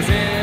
as in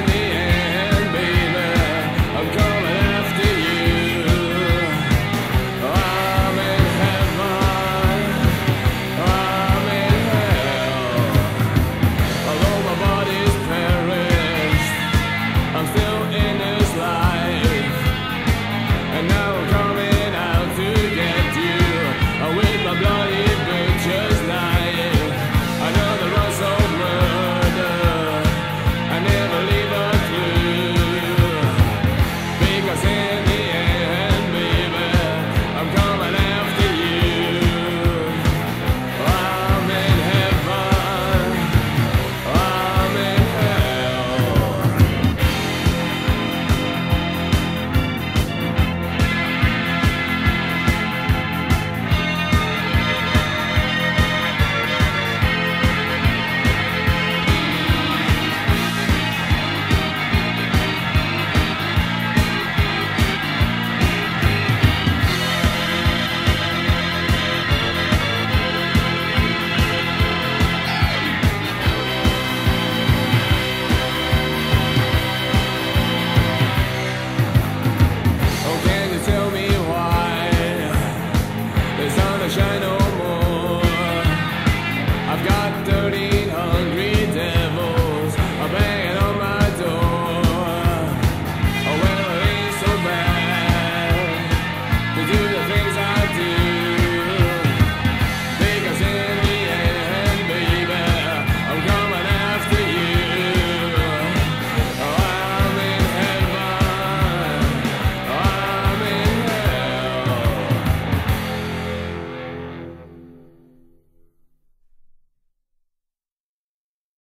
not 1300.